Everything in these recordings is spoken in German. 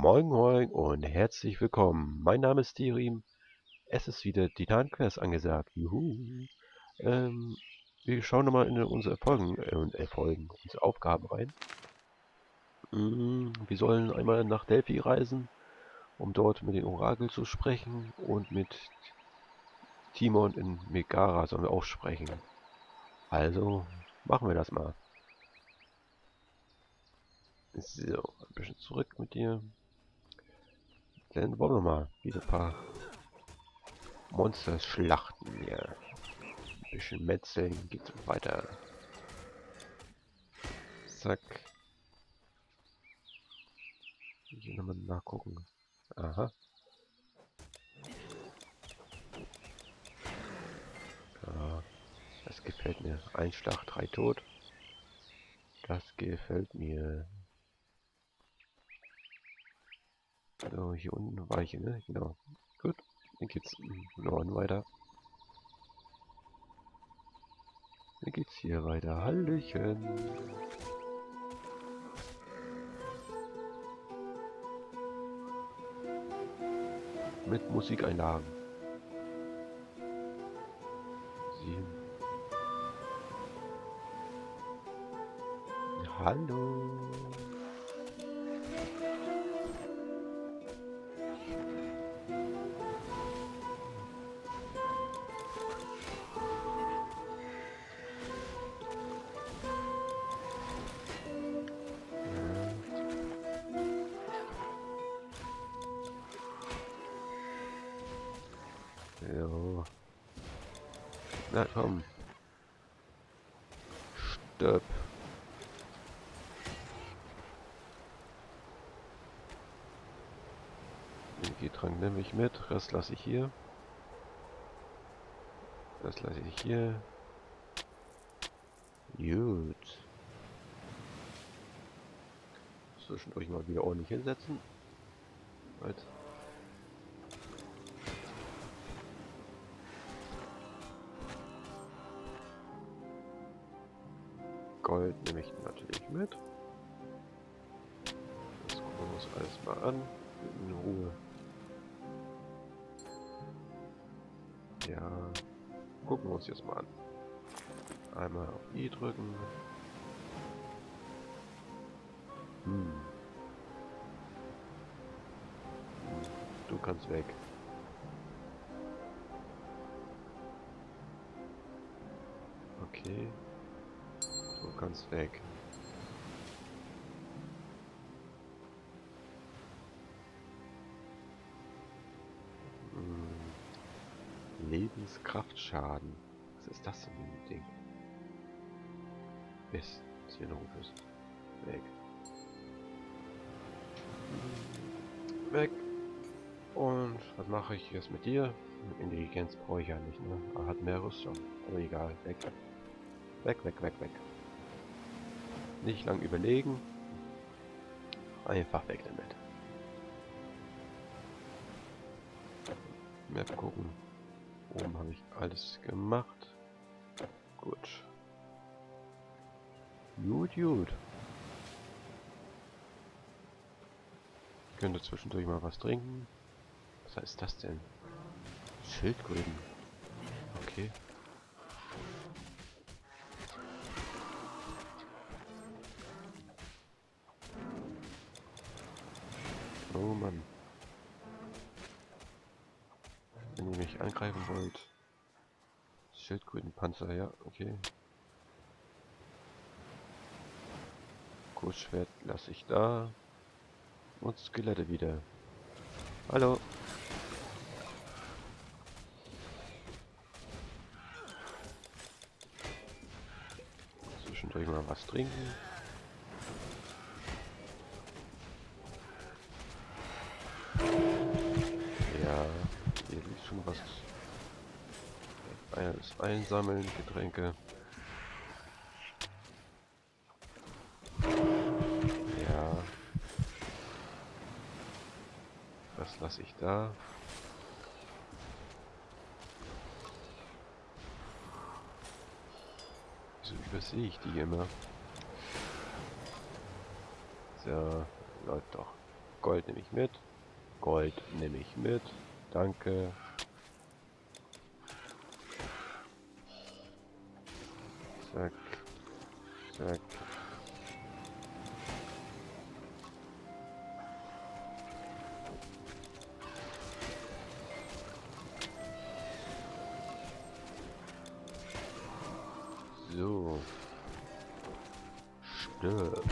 Moin Moin und herzlich willkommen. Mein Name ist Tirim. Es ist wieder Titan Quest angesagt. Juhu. Ähm, wir schauen nochmal in unsere Erfolgen äh, und Erfolgen, unsere Aufgaben rein. Mm, wir sollen einmal nach Delphi reisen, um dort mit den Orakel zu sprechen und mit Timon in Megara sollen wir auch sprechen. Also, machen wir das mal. So, ein bisschen zurück mit dir. Dann wollen wir mal wieder paar Monster schlachten. Ja. Ein bisschen metzeln, geht weiter. Zack. Hier nochmal nachgucken. Aha. Das gefällt mir. Ein Schlag, drei tot. Das gefällt mir. So, hier unten war ich, ne? Genau. Gut. Dann geht's im Norden weiter. Dann geht's hier weiter. Hallöchen. Mit Musikeinlagen. Sieben. Hallo. Na komm. Stirb. Energietrank nehme ich mit, Rest lasse ich hier. Das lasse ich hier. Gut. Zwischendurch mal wieder ordentlich hinsetzen. Right. Gold nehme ich natürlich mit. Das gucken wir uns alles mal an. In Ruhe. Ja, gucken wir uns jetzt mal an. Einmal auf I drücken. Hm, Du kannst weg. Okay. Kannst weg. Hm. Lebenskraftschaden. Was ist das denn für ein Ding? Mist, ist hier noch ist. Weg. Weg. Und was mache ich jetzt mit dir? Intelligenz brauche ich ja nicht, ne? Er hat mehr Rüstung. Aber egal, weg. Weg, weg, weg, weg. Nicht lang überlegen. Einfach weg damit. Map gucken. Oben habe ich alles gemacht. Gut. Gut, gut. Ich könnte zwischendurch mal was trinken. Was heißt das denn? Schildkröten. Okay. Oh Mann. Wenn ihr mich angreifen wollt. Schildkrötenpanzer, ja, okay. Kurzschwert lasse ich da. Und Skelette wieder. Hallo. Zwischendurch mal was trinken. Liegt schon was. Alles einsammeln, Getränke. Ja. Das lasse ich da. Wieso übersehe ich die immer? So, läuft doch. Gold nehme ich mit. Gold nehme ich mit. Danke. Zack. Zack. So. Stirb.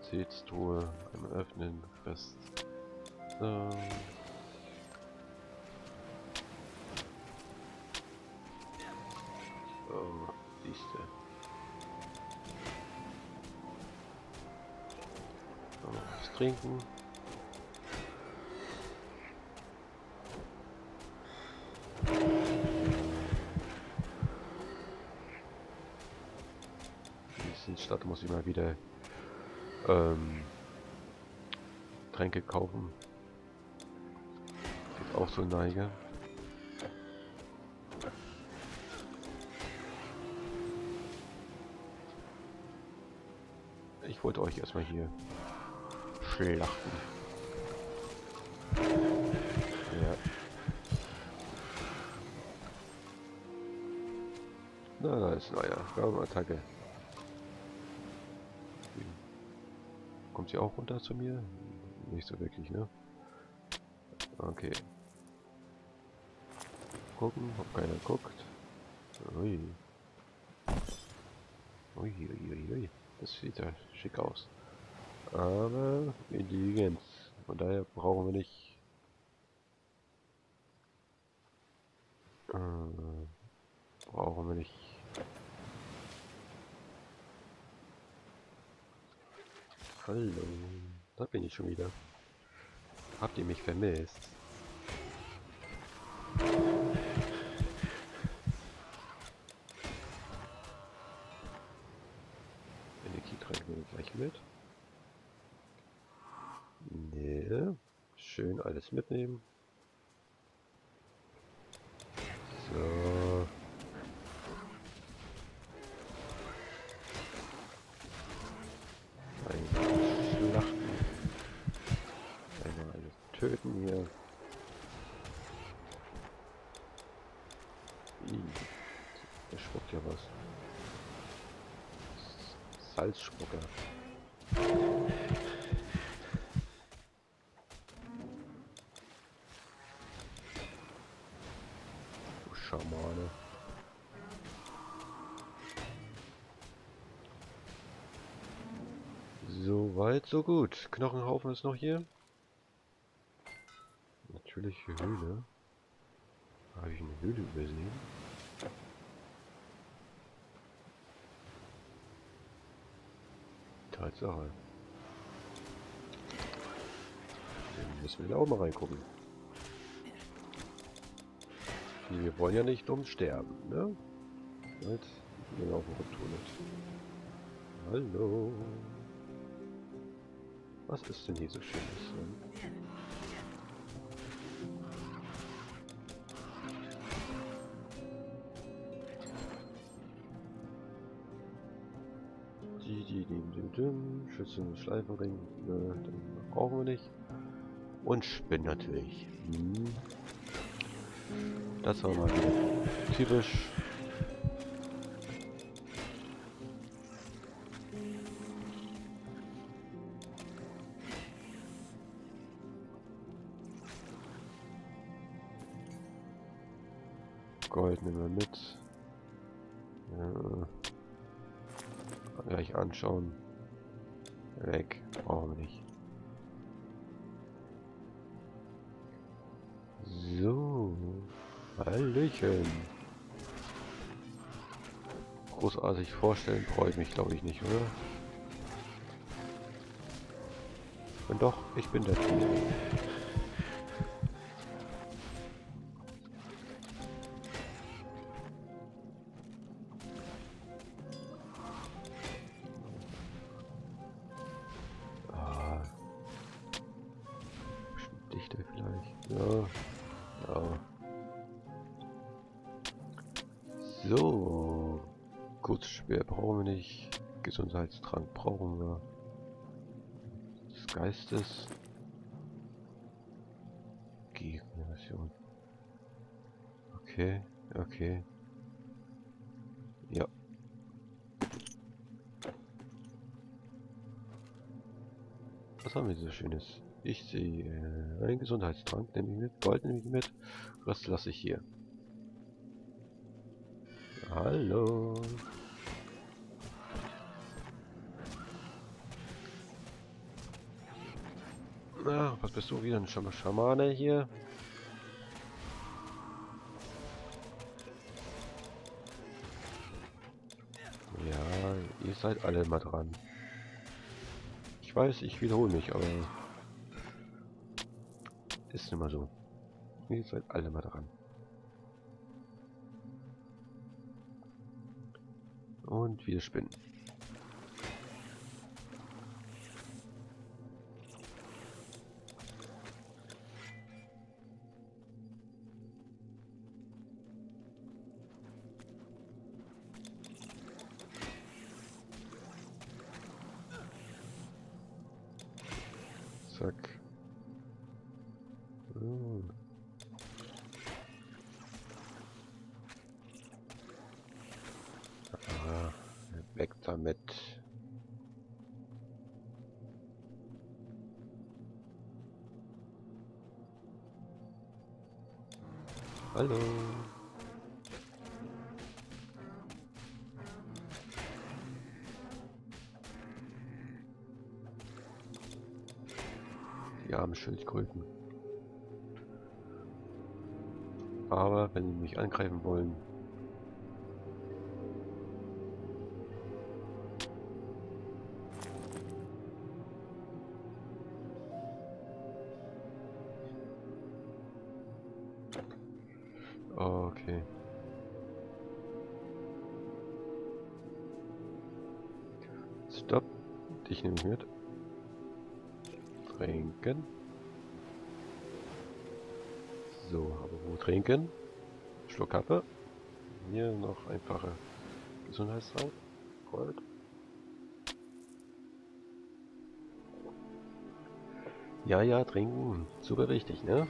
Qualitätstruhe einmal öffnen, Rest. Was trinken. In Stadt muss ich mal wieder ähm, Tränke kaufen. Ist auch so neige. Ich wollte euch erstmal hier schlachten. Ja. Na, da ist neuer. Raumattacke. Kommt sie auch runter zu mir? Nicht so wirklich, ne? Okay. Gucken, ob keiner guckt. Ui. Ui, ui, ui, ui. Das sieht ja schick aus. Aber Intelligenz. Von daher brauchen wir nicht... Äh, brauchen wir nicht Hallo, da bin ich schon wieder. Habt ihr mich vermisst? Energietränke nehme ich gleich mit. Nee, schön alles mitnehmen. So. töten hier. Da spuckt ja was. Salzspucker. Du Schamane. So weit, so gut. Knochenhaufen ist noch hier natürliche Höhle. Habe ich eine Höhle übersehen? Tatsache. Dann müssen wir auch mal reingucken. Wir wollen ja nicht dumm sterben, ne? Halt, wir laufen Rücktoilet. Hallo. Was ist denn hier so schönes? Ne? Schützen, Schleifenring, ne, den brauchen wir nicht. Und Spinn natürlich. Hm. Das war mal wieder typisch. Gold nehmen wir mit. Ja. Gleich anschauen. Weg. Brauchen wir nicht. So. Hallöchen. Großartig vorstellen brauche ich mich glaube ich nicht, oder? Und doch, ich bin der Tier. So. Kurzschwer brauchen wir nicht. Gesundheitstrank brauchen wir. Des Geistes. Regeneration. Okay, okay. Ja. Was haben wir so Schönes? Ich sehe einen Gesundheitstrank, nehme ich mit, Gold nehme ich mit, Rest lasse ich hier. Hallo. Na, was bist du wieder? Ein Scham Schamane hier? Ja, ihr seid alle mal dran. Ich weiß, ich wiederhole mich, aber ist immer so. Ihr seid alle mal dran. Und wir spinnen. Zack. Hallo. Die armen Schildkröten. Aber wenn sie mich angreifen wollen, Stopp. Dich nehme ich mit. Trinken. So, aber wo trinken? Schluck Kappe. Hier noch einfache Gesundheitstrank. Gold. Ja, ja, trinken. Super wichtig, ne?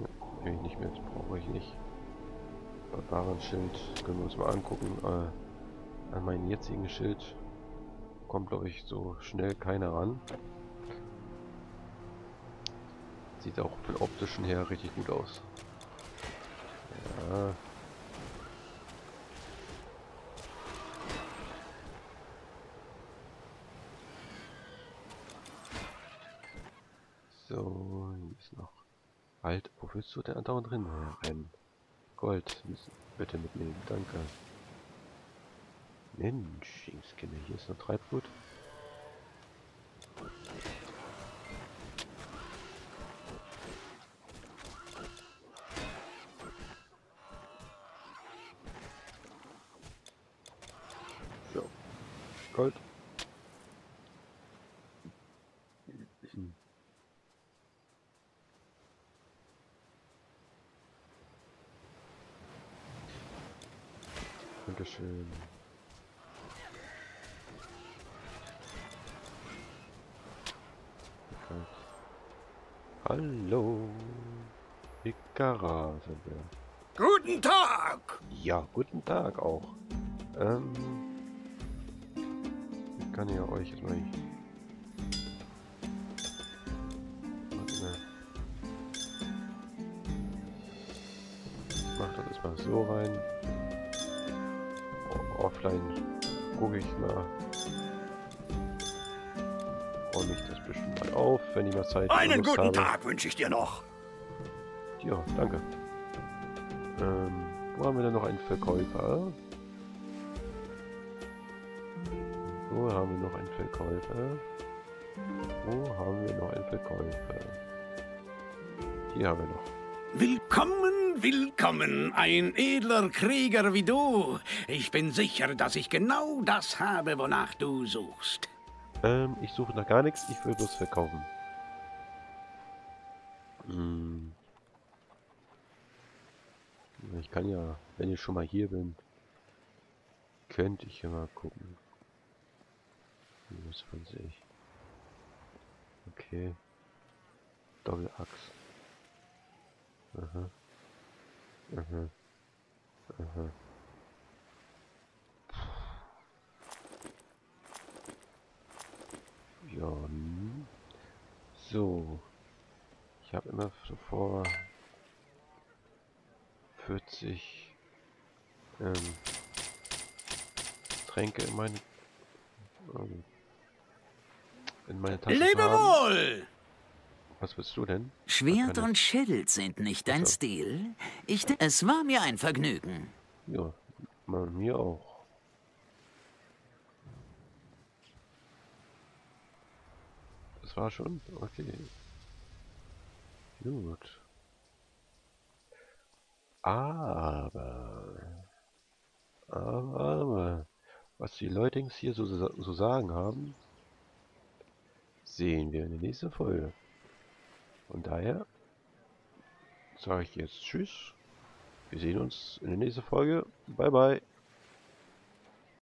Ja, ich nicht mehr, brauche ich nicht. Barbarenschild können wir uns mal angucken. Äh, an meinen jetzigen Schild kommt, glaube ich, so schnell keiner ran. Sieht auch von optischen her richtig gut aus. Ja. So, hier ist noch. Halt, wo willst du denn andauernd drin rennen? Gold, bitte mitnehmen, danke. Mensch, Skinner, hier ist noch Treibgut. So, Gold. Hm. Dankeschön. Okay. Hallo. Ikara sind wir. Guten Tag! Ja, guten Tag auch. Ähm, ich kann ja euch jetzt mal. Warte mal. Ich mach das erstmal so rein. Offline gucke ich mal. Räume ich das bestimmt mal auf, wenn ich mal Zeit Einen guten habe. Tag wünsche ich dir noch. Ja, danke. Ähm, wo haben wir denn noch einen Verkäufer? Wo haben wir noch einen Verkäufer? Wo haben wir noch einen Verkäufer? Hier haben wir noch. Willkommen, willkommen, ein edler Krieger wie du. Ich bin sicher, dass ich genau das habe, wonach du suchst. Ähm, ich suche nach gar nichts, ich will bloß verkaufen. Hm. Ich kann ja, wenn ich schon mal hier bin, könnte ich ja mal gucken. Was weiß ich. Okay. Doppelachs. Aha. Aha. Ja. Hm. So. Ich habe immer vor 40 ähm, Tränke in meine ähm, in meine Tasche Lebe wohl! Was willst du denn? Schwert und Schild sind nicht dein so. Stil. Ich, es war mir ein Vergnügen. Ja, mir auch. Das war schon? Okay. Gut. Aber, aber, aber, was die Leutings hier so, so sagen haben, sehen wir in der nächsten Folge. Und daher sage ich jetzt Tschüss. Wir sehen uns in der nächsten Folge. Bye bye.